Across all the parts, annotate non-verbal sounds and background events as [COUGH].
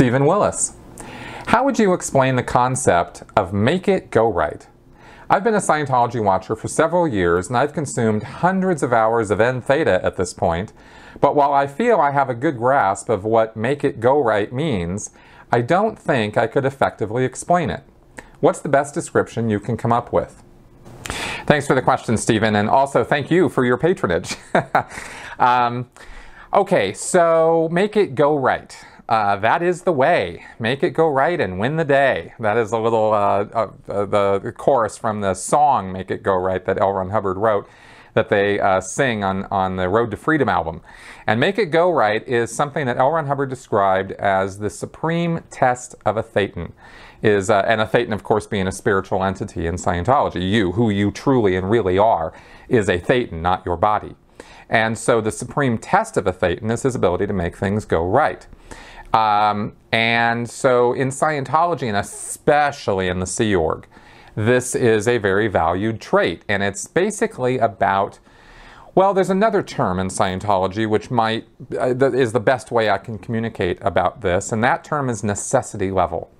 Stephen Willis. How would you explain the concept of make it go right? I've been a Scientology watcher for several years and I've consumed hundreds of hours of N Theta at this point, but while I feel I have a good grasp of what make it go right means, I don't think I could effectively explain it. What's the best description you can come up with? Thanks for the question, Stephen, and also thank you for your patronage. [LAUGHS] um, okay, so make it go right. Uh, that is the way. Make it go right and win the day. That is a little uh, uh, the chorus from the song "Make It Go Right" that L. Ron Hubbard wrote, that they uh, sing on on the Road to Freedom album. And "Make It Go Right" is something that L. Ron Hubbard described as the supreme test of a thetan. Is uh, and a thetan, of course, being a spiritual entity in Scientology. You, who you truly and really are, is a thetan, not your body. And so the supreme test of a thetan is his ability to make things go right. Um, and so in Scientology, and especially in the Sea Org, this is a very valued trait. And it's basically about, well, there's another term in Scientology which might, uh, is the best way I can communicate about this, and that term is necessity level.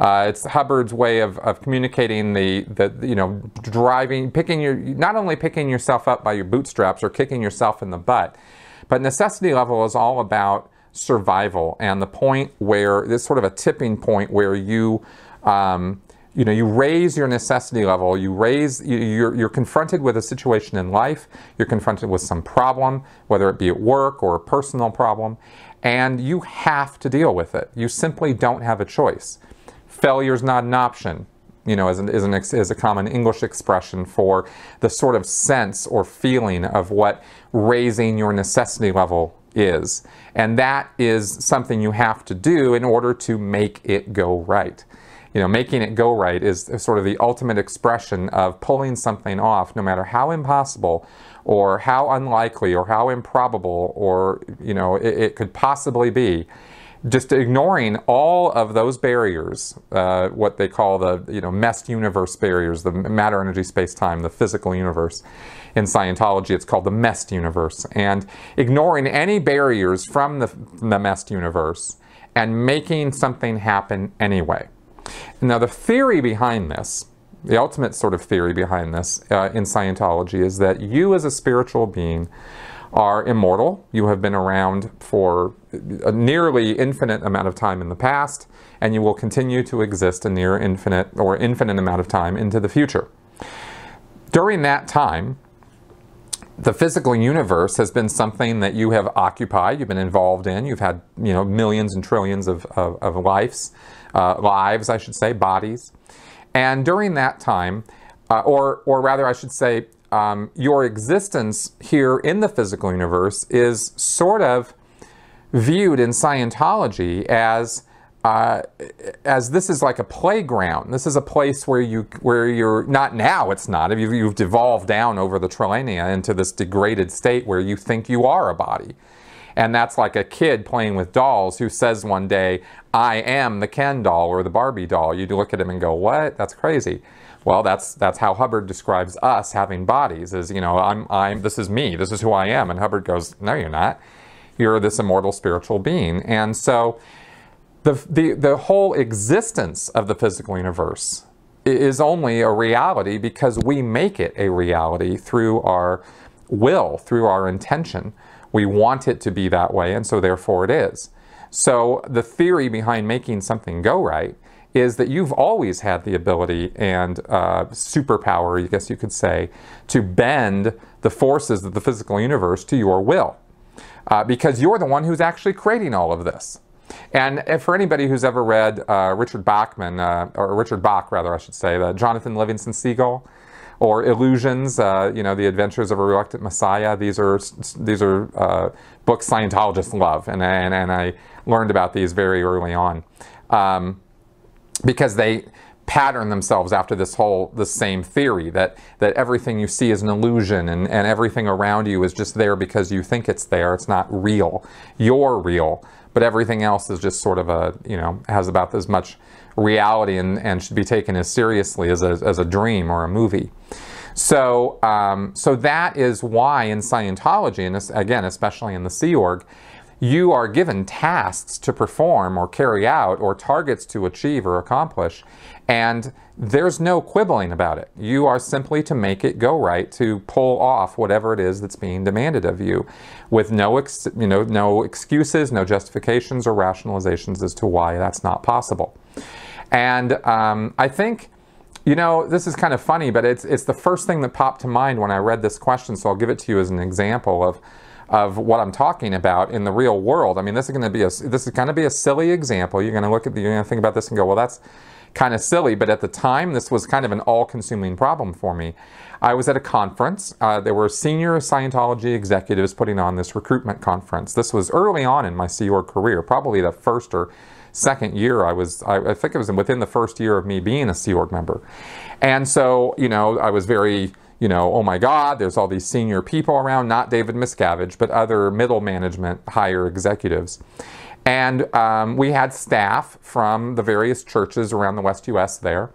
Uh, it's Hubbard's way of, of communicating the, the, you know, driving, picking your, not only picking yourself up by your bootstraps or kicking yourself in the butt, but necessity level is all about survival and the point where there's sort of a tipping point where you um, you know you raise your necessity level you raise you're, you're confronted with a situation in life you're confronted with some problem whether it be at work or a personal problem and you have to deal with it. You simply don't have a choice. Failure is not an option you know, is, an, is, an, is a common English expression for the sort of sense or feeling of what raising your necessity level is. And that is something you have to do in order to make it go right. You know, making it go right is sort of the ultimate expression of pulling something off, no matter how impossible or how unlikely or how improbable or, you know, it, it could possibly be just ignoring all of those barriers, uh, what they call the you know MEST universe barriers, the matter, energy, space, time, the physical universe. In Scientology, it's called the MEST universe, and ignoring any barriers from the, the MEST universe and making something happen anyway. Now, the theory behind this, the ultimate sort of theory behind this uh, in Scientology, is that you as a spiritual being are immortal. You have been around for a nearly infinite amount of time in the past, and you will continue to exist a near infinite or infinite amount of time into the future. During that time, the physical universe has been something that you have occupied, you've been involved in, you've had you know millions and trillions of, of, of lives, uh, lives I should say, bodies. And during that time, uh, or, or rather I should say, um, your existence here in the physical universe is sort of viewed in Scientology as uh, as this is like a playground. This is a place where you where you're not now. It's not. You've, you've devolved down over the trilenia into this degraded state where you think you are a body. And that's like a kid playing with dolls who says one day, I am the Ken doll or the Barbie doll. You look at him and go, what? That's crazy. Well, that's that's how Hubbard describes us having bodies. Is you know, I'm I'm this is me. This is who I am. And Hubbard goes, no, you're not. You're this immortal spiritual being. And so, the the the whole existence of the physical universe is only a reality because we make it a reality through our will, through our intention. We want it to be that way, and so therefore it is. So the theory behind making something go right is that you've always had the ability and uh, superpower, I guess you could say, to bend the forces of the physical universe to your will. Uh, because you're the one who's actually creating all of this. And for anybody who's ever read uh, Richard Bachman, uh, or Richard Bach rather, I should say, the Jonathan Livingston Seagull, or Illusions, uh, you know, The Adventures of a Reluctant Messiah. These are these are uh, books Scientologists love, and, and and I learned about these very early on. Um, because they pattern themselves after this whole the same theory that that everything you see is an illusion and, and everything around you is just there because you think it's there. It's not real. You're real but everything else is just sort of a you know has about as much reality and, and should be taken as seriously as a, as a dream or a movie. So um, so that is why in Scientology and again especially in the Sea Org you are given tasks to perform or carry out or targets to achieve or accomplish. And there's no quibbling about it. You are simply to make it go right, to pull off whatever it is that's being demanded of you with no, ex, you know, no excuses, no justifications or rationalizations as to why that's not possible. And um, I think, you know, this is kind of funny, but it's, it's the first thing that popped to mind when I read this question, so I'll give it to you as an example of of what I'm talking about in the real world. I mean, this is going to be a this is going to be a silly example. You're going to look at the, you're going to think about this and go, well, that's kind of silly. But at the time, this was kind of an all-consuming problem for me. I was at a conference. Uh, there were senior Scientology executives putting on this recruitment conference. This was early on in my Sea Org career, probably the first or second year I was, I, I think it was within the first year of me being a Sea Org member. And so, you know, I was very you know, oh my God, there's all these senior people around, not David Miscavige, but other middle management, higher executives. And um, we had staff from the various churches around the West US there.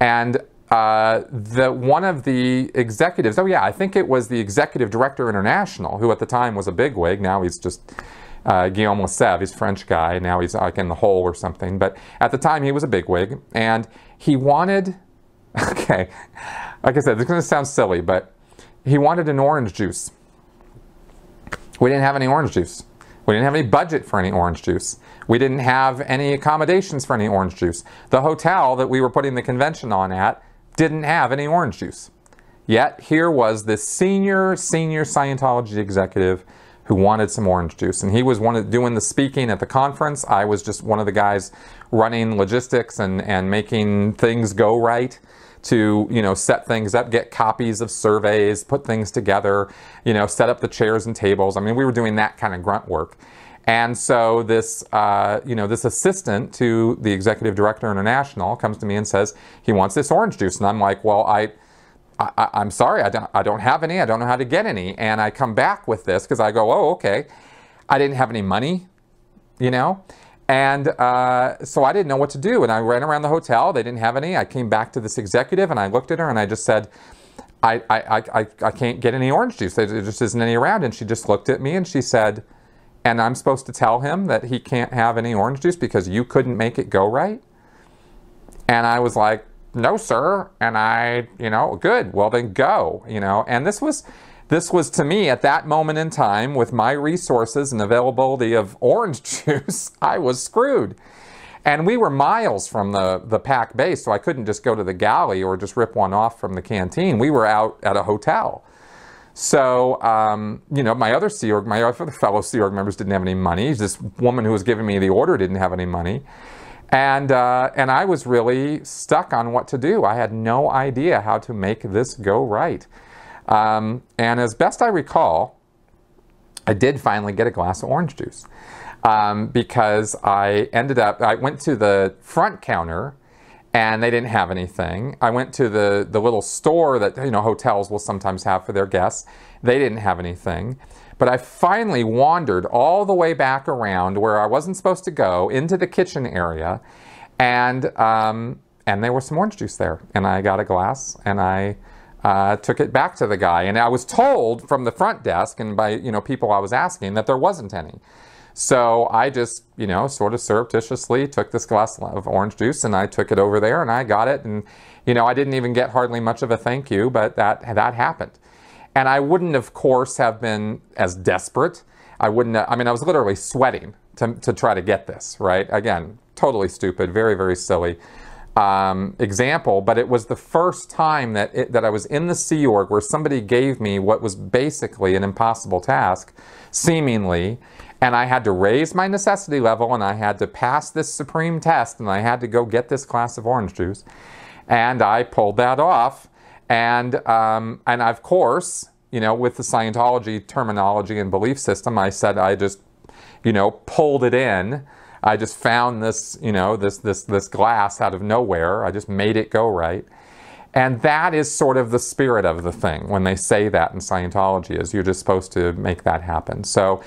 And uh, the one of the executives, oh yeah, I think it was the executive director international, who at the time was a bigwig. Now he's just uh, Guillaume Lesevre. He's a French guy. Now he's like in the hole or something. But at the time he was a bigwig, and he wanted. [LAUGHS] Okay, like I said, this is going to sound silly, but he wanted an orange juice. We didn't have any orange juice. We didn't have any budget for any orange juice. We didn't have any accommodations for any orange juice. The hotel that we were putting the convention on at didn't have any orange juice. Yet here was this senior, senior Scientology executive who wanted some orange juice. And he was one of, doing the speaking at the conference. I was just one of the guys running logistics and, and making things go right to you know set things up, get copies of surveys, put things together, you know, set up the chairs and tables. I mean, we were doing that kind of grunt work. And so this, uh, you know, this assistant to the executive director international comes to me and says he wants this orange juice, and I'm like, well, I, I am sorry, I don't, I don't have any. I don't know how to get any. And I come back with this because I go, oh, okay, I didn't have any money, you know. And uh, so I didn't know what to do. And I ran around the hotel. They didn't have any. I came back to this executive and I looked at her and I just said, I, I, I, I can't get any orange juice. There just isn't any around. And she just looked at me and she said, and I'm supposed to tell him that he can't have any orange juice because you couldn't make it go right? And I was like, no, sir. And I, you know, good. Well, then go, you know. And this was, this was to me at that moment in time, with my resources and availability of orange [LAUGHS] juice, I was screwed. And we were miles from the, the PAC base, so I couldn't just go to the galley or just rip one off from the canteen. We were out at a hotel. So, um, you know, my other Sea Org, my other [LAUGHS] fellow Sea Org members didn't have any money. This woman who was giving me the order didn't have any money. And, uh, and I was really stuck on what to do. I had no idea how to make this go right. Um, and as best I recall, I did finally get a glass of orange juice um, because I ended up, I went to the front counter and they didn't have anything. I went to the, the little store that, you know, hotels will sometimes have for their guests. They didn't have anything. But I finally wandered all the way back around where I wasn't supposed to go into the kitchen area and, um, and there was some orange juice there. And I got a glass and I uh, took it back to the guy. And I was told from the front desk and by you know people I was asking that there wasn't any. So I just, you know, sort of surreptitiously took this glass of orange juice and I took it over there and I got it. And, you know, I didn't even get hardly much of a thank you, but that, that happened. And I wouldn't, of course, have been as desperate. I wouldn't, I mean, I was literally sweating to, to try to get this, right? Again, totally stupid, very, very silly um, example, but it was the first time that, it, that I was in the Sea Org where somebody gave me what was basically an impossible task, seemingly, and I had to raise my necessity level and I had to pass this supreme test and I had to go get this glass of orange juice. And I pulled that off. And, um, and of course, you know, with the Scientology terminology and belief system, I said I just, you know, pulled it in I just found this, you know, this, this, this glass out of nowhere. I just made it go right. And that is sort of the spirit of the thing when they say that in Scientology is you're just supposed to make that happen. So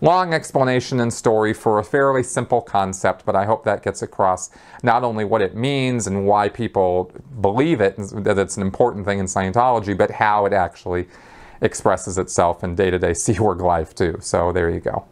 long explanation and story for a fairly simple concept, but I hope that gets across not only what it means and why people believe it, that it's an important thing in Scientology, but how it actually expresses itself in day-to-day -day Sea Org life too. So there you go.